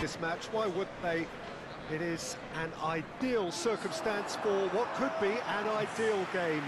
this match, why would they? It is an ideal circumstance for what could be an ideal game.